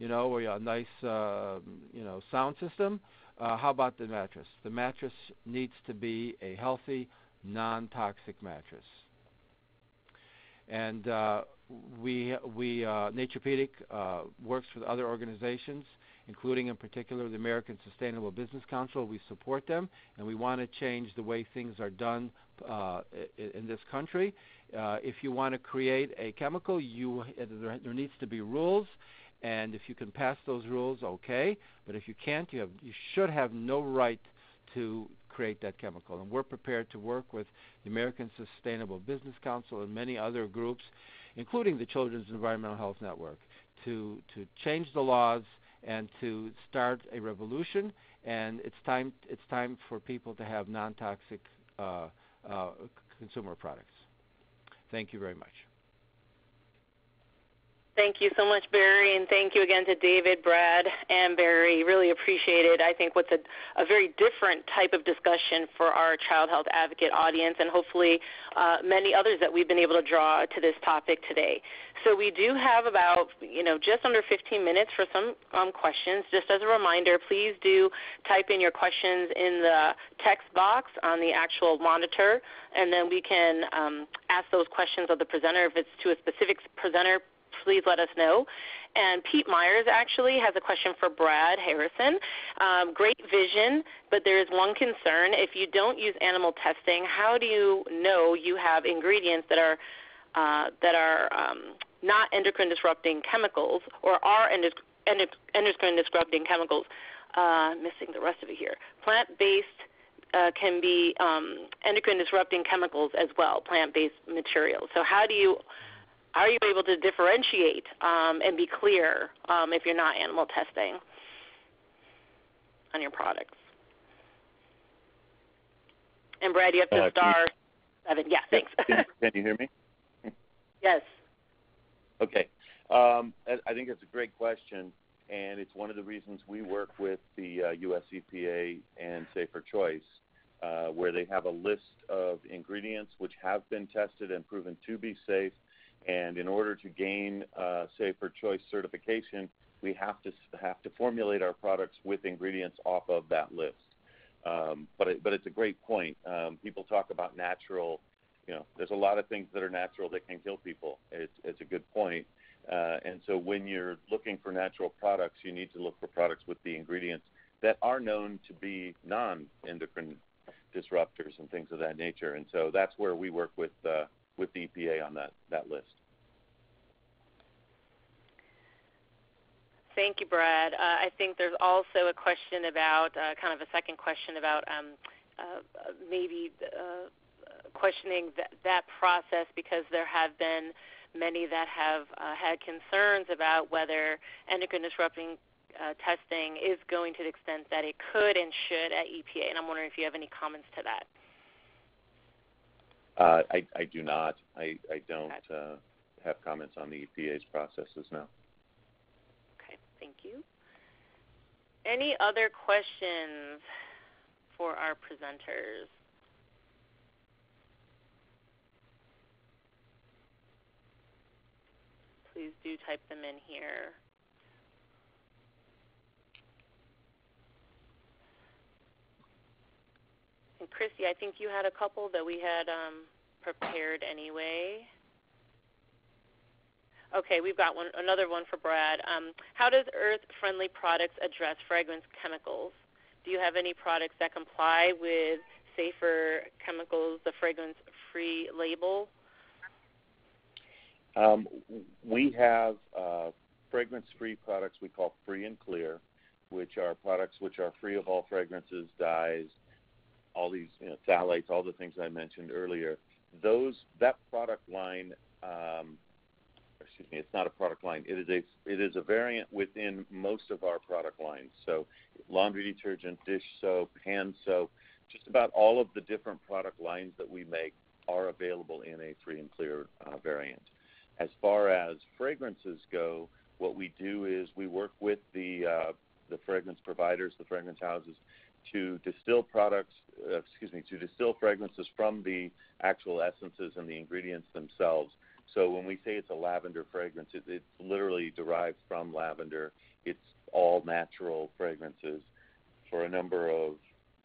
[SPEAKER 5] you know, a nice, uh, you know, sound system. Uh, how about the mattress? The mattress needs to be a healthy, non-toxic mattress. And uh, we, we uh, Naturepedic uh, works with other organizations, including in particular the American Sustainable Business Council. We support them, and we want to change the way things are done uh, in this country. Uh, if you want to create a chemical, you, there needs to be rules and if you can pass those rules, okay. But if you can't, you have you should have no right to create that chemical. And we're prepared to work with the American Sustainable Business Council and many other groups, including the Children's Environmental Health Network, to to change the laws and to start a revolution. And it's time it's time for people to have non-toxic uh, uh, consumer products. Thank you very much.
[SPEAKER 2] Thank you so much, Barry, and thank you again to David, Brad, and Barry. Really appreciate it. I think what's a, a very different type of discussion for our child health advocate audience, and hopefully uh, many others that we've been able to draw to this topic today. So we do have about, you know, just under 15 minutes for some um, questions. Just as a reminder, please do type in your questions in the text box on the actual monitor, and then we can um, ask those questions of the presenter. If it's to a specific presenter, please let us know. And Pete Myers actually has a question for Brad Harrison. Um, great vision, but there is one concern. If you don't use animal testing, how do you know you have ingredients that are uh, that are um, not endocrine disrupting chemicals or are endocrine disrupting chemicals? Uh, missing the rest of it here. Plant based uh, can be um, endocrine disrupting chemicals as well, plant based materials. So, how do you are you able to differentiate um, and be clear um, if you're not animal testing on your products? And Brad, you have to uh, star you, seven. Yeah, thanks.
[SPEAKER 4] Can, can you hear me?
[SPEAKER 2] yes.
[SPEAKER 4] Okay. Um, I think it's a great question, and it's one of the reasons we work with the uh, US EPA and Safer Choice, uh, where they have a list of ingredients which have been tested and proven to be safe And in order to gain uh, safer choice certification, we have to have to formulate our products with ingredients off of that list. Um, but it, but it's a great point. Um, people talk about natural. You know, there's a lot of things that are natural that can kill people. It's it's a good point. Uh, and so when you're looking for natural products, you need to look for products with the ingredients that are known to be non-endocrine disruptors and things of that nature. And so that's where we work with uh, with the EPA on that that list.
[SPEAKER 2] Thank you, Brad. Uh, I think there's also a question about, uh, kind of a second question about um, uh, maybe uh, questioning th- that process because there have been many that have uh, had concerns about whether endocrine disrupting uh, testing is going to the extent that it could and should at EPA. And I'm wondering if you have any comments to that.
[SPEAKER 4] Uh, I, I, do not. I, I don't uh, have comments on the EPA's processes now.
[SPEAKER 2] Okay, thank you. Any other questions for our presenters? Please do type them in here. And Kristie, I think you had a couple that we had um, prepared anyway. Okay, we've got one, another one for Brad. Um, how does earth-friendly products address fragrance chemicals? Do you have any products that comply with safer chemicals, the fragrance-free label?
[SPEAKER 4] Um, we have uh, fragrance-free products we call free and clear, which are products which are free of all fragrances, dyes, all these you know, phthalates, all the things I mentioned earlier. Those that product line um, excuse me, it's not a product line. It is a it is a variant within most of our product lines. So laundry detergent, dish soap, hand soap, just about all of the different product lines that we make are available in a free and clear uh, variant. As far as fragrances go, what we do is we work with the uh, the fragrance providers, the fragrance houses, to distill products, uh, excuse me, to distill fragrances from the actual essences and the ingredients themselves so when we say it's a lavender fragrance, it, it's literally derived from lavender. It's all natural fragrances. For a number of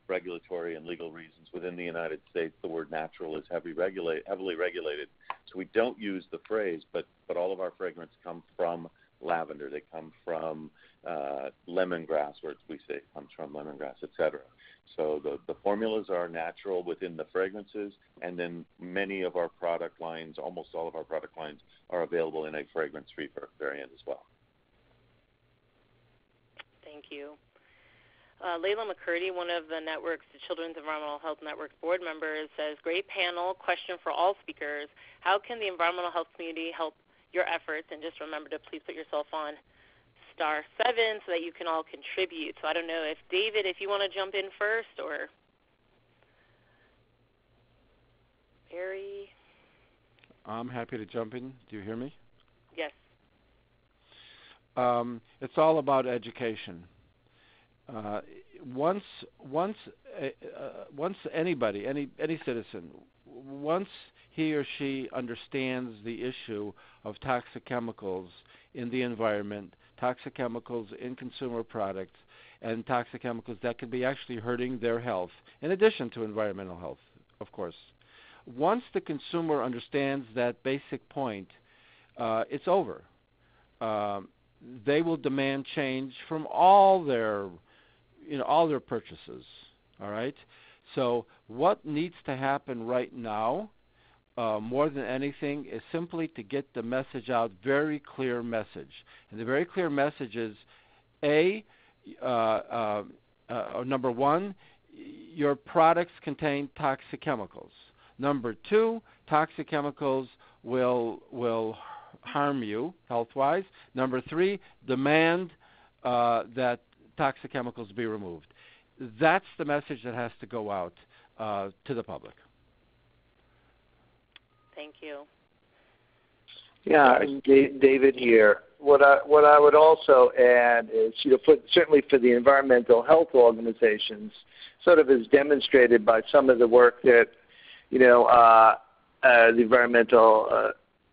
[SPEAKER 4] regulatory and legal reasons within the United States, the word natural is heavy regulate, heavily regulated. So we don't use the phrase, but, but all of our fragrances come from lavender. They come from uh, lemongrass, where we say it comes from lemongrass, etc. So the, the formulas are natural within the fragrances, and then many of our product lines, almost all of our product lines, are available in a fragrance-free variant as well.
[SPEAKER 2] Thank you. Uh, Leyla McCurdy, one of the network's the Children's Environmental Health Network board members, says, "Great panel. Question for all speakers: How can the environmental health community help your efforts? And just remember to please put yourself on star seven so that you can all contribute. So I don't know if David, if you want to jump in first, or Barry.
[SPEAKER 5] I'm happy to jump in. Do you hear me?
[SPEAKER 2] Yes.
[SPEAKER 5] Um, it's all about education. Uh, once, once, uh, uh, once anybody, any any citizen, once he or she understands the issue of toxic chemicals in the environment, toxic chemicals in consumer products and toxic chemicals that could be actually hurting their health, in addition to environmental health, of course. Once the consumer understands that basic point, uh, it's over. Um, they will demand change from all their, you know, all their purchases. All right. So what needs to happen right now uh, more than anything is simply to get the message out, very clear message. And the very clear message is A, uh, uh, uh, number one, your products contain toxic chemicals. Number two, toxic chemicals will, will harm you health wise. Number three, demand uh, that toxic chemicals be removed. That's the message that has to go out uh, to the public.
[SPEAKER 2] Thank you.
[SPEAKER 3] Yeah, David here. What I what I would also add is, you know, for, certainly for the environmental health organizations, sort of as demonstrated by some of the work that, you know, uh, uh, the environmental, uh,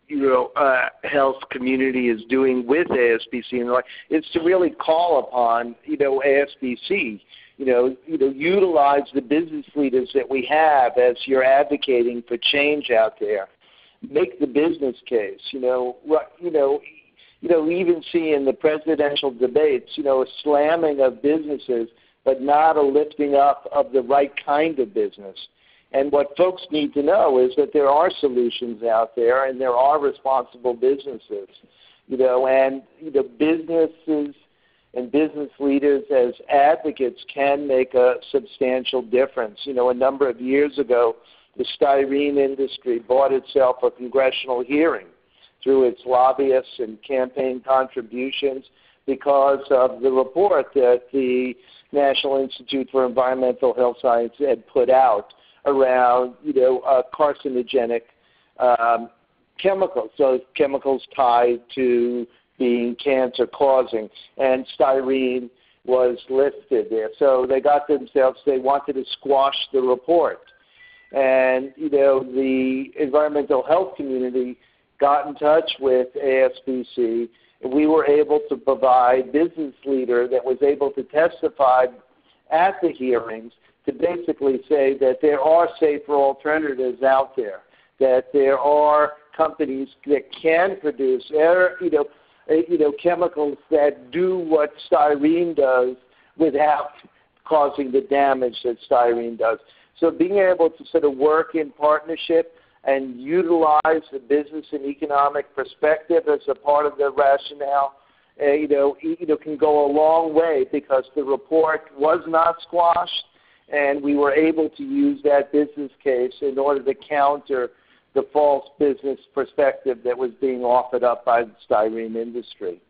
[SPEAKER 3] you know uh, health community is doing with ASBC and like it's to really call upon you know ASBC you know you know utilize the business leaders that we have as you're advocating for change out there make the business case you know you know you know even see in the presidential debates you know a slamming of businesses but not a lifting up of the right kind of business and what folks need to know is that there are solutions out there and there are responsible businesses. You know, and you know, businesses and business leaders as advocates can make a substantial difference. You know, a number of years ago, the styrene industry bought itself a congressional hearing through its lobbyists and campaign contributions because of the report that the National Institute for Environmental Health Science had put out around you know uh, carcinogenic um, chemicals, so chemicals tied to being cancer causing, and styrene was listed there. So they got themselves they wanted to squash the report, and you know the environmental health community got in touch with ASBC. We were able to provide business leader that was able to testify at the hearings to basically say that there are safer alternatives out there, that there are companies that can produce you know, you know, chemicals that do what styrene does without causing the damage that styrene does. So being able to sort of work in partnership and utilize the business and economic perspective as a part of the rationale, uh, you know, you know, can go a long way because the report was not squashed and we were able to use that business case in order to counter the false business perspective that was being offered up by the styrene industry.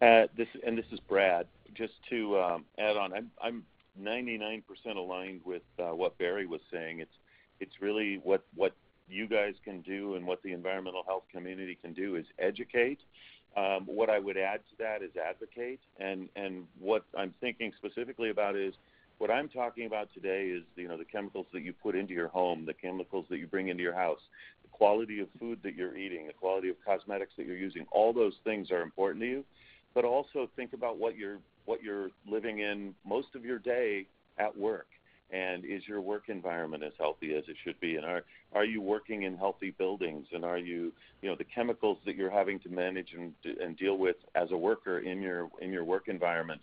[SPEAKER 4] Uh, this and this is Brad. Just to um, add on, I'm, I'm 99% aligned with uh, what Barry was saying. It's it's really what what you guys can do and what the environmental health community can do is educate um, what I would add to that is advocate, and and what I'm thinking specifically about is what I'm talking about today is you know the chemicals that you put into your home, the chemicals that you bring into your house, the quality of food that you're eating, the quality of cosmetics that you're using. All those things are important to you, but also think about what you're what you're living in most of your day at work. And is your work environment as healthy as it should be? And are are you working in healthy buildings? And are you you know the chemicals that you're having to manage and and deal with as a worker in your in your work environment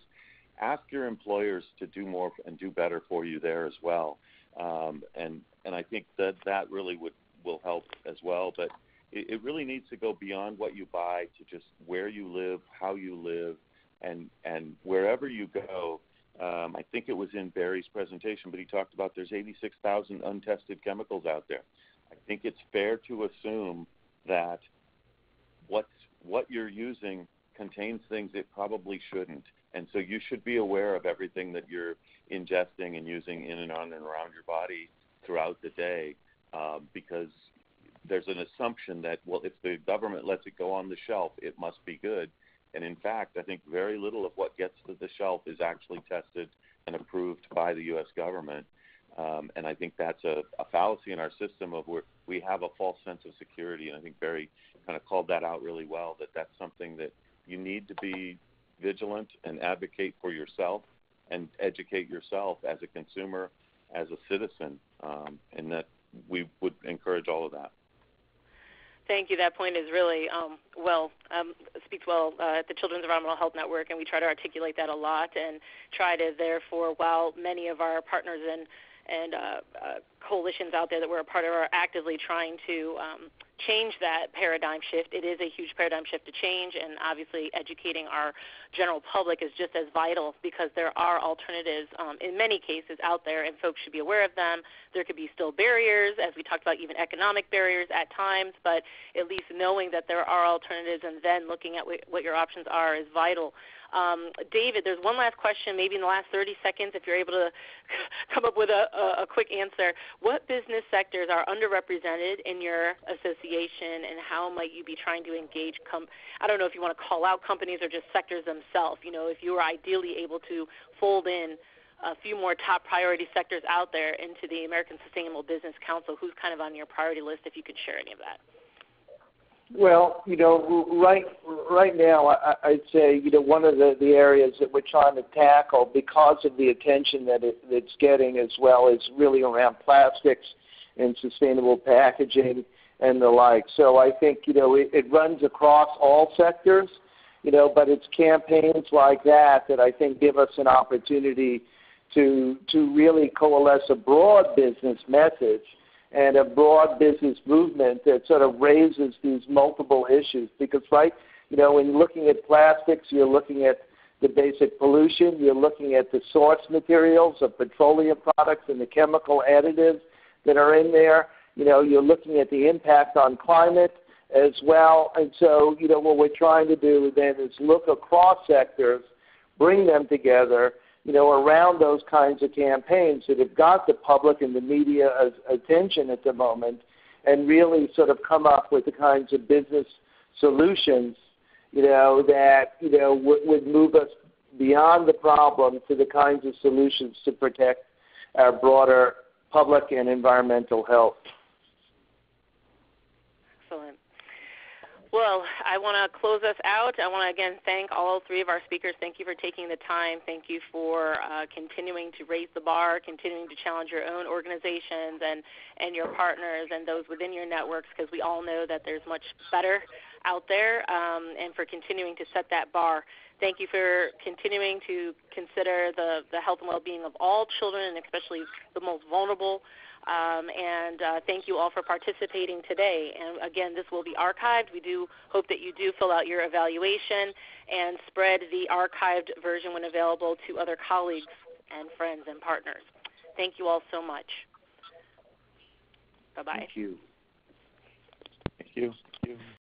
[SPEAKER 4] ask your employers to do more and do better for you there as well um, and and I think that that really would will help as well but it, it really needs to go beyond what you buy to just where you live how you live and and wherever you go um, I think it was in Barry's presentation, but he talked about there's 86,000 untested chemicals out there. I think it's fair to assume that what's, what you're using contains things it probably shouldn't. And so you should be aware of everything that you're ingesting and using in and on and around your body throughout the day um, because there's an assumption that, well, if the government lets it go on the shelf, it must be good. And in fact, I think very little of what gets to the shelf is actually tested and approved by the U.S. government. Um, and I think that's a, a fallacy in our system of where we have a false sense of security. And I think Barry kind of called that out really well. That that's something that you need to be vigilant and advocate for yourself and educate yourself as a consumer, as a citizen, um, and that we would encourage all of that.
[SPEAKER 2] Thank you. That point is really um, well um, speaks well uh, at the Children's Environmental Health Network, and we try to articulate that a lot and try to therefore, while many of our partners and and uh, uh, coalitions out there that we're a part of are actively trying to um, change that paradigm shift. It is a huge paradigm shift to change, and obviously educating our general public is just as vital because there are alternatives um, in many cases out there, and folks should be aware of them. There could be still barriers, as we talked about, even economic barriers at times, but at least knowing that there are alternatives and then looking at what your options are is vital. Um, David, there's one last question, maybe in the last 30 seconds, if you're able to come up with a, a, a quick answer. What business sectors are underrepresented in your association, and how might you be trying to engage? Com- I don't know if you want to call out companies or just sectors themselves. You know, if you were ideally able to fold in a few more top priority sectors out there into the American Sustainable Business Council. Who's kind of on your priority list if you could share any of that?
[SPEAKER 3] Well, you know, right right now, I, I'd say you know one of the, the areas that we're trying to tackle because of the attention that it, it's getting, as well is really around plastics and sustainable packaging and the like. So I think you know it, it runs across all sectors, you know, but it's campaigns like that that I think give us an opportunity to to really coalesce a broad business message and a broad business movement that sort of raises these multiple issues. Because, right, you know, when looking at plastics, you're looking at the basic pollution, you're looking at the source materials of petroleum products and the chemical additives that are in there. You know, you're looking at the impact on climate as well. And so, you know, what we're trying to do then is look across sectors, bring them together, you know, around those kinds of campaigns that have got the public and the media attention at the moment and really sort of come up with the kinds of business solutions, you know, that, you know, would, would move us beyond the problem to the kinds of solutions to protect our broader public and environmental health.
[SPEAKER 2] Well, I want to close us out. I want to again thank all three of our speakers. Thank you for taking the time. Thank you for uh, continuing to raise the bar, continuing to challenge your own organizations and, and your partners and those within your networks because we all know that there's much better out there um, and for continuing to set that bar. Thank you for continuing to consider the, the health and well-being of all children and especially the most vulnerable um, and uh, thank you all for participating today. And again, this will be archived. We do hope that you do fill out your evaluation and spread the archived version when available to other colleagues and friends and partners. Thank you all so much. Bye bye.
[SPEAKER 3] Thank you.
[SPEAKER 4] Thank you. Thank you.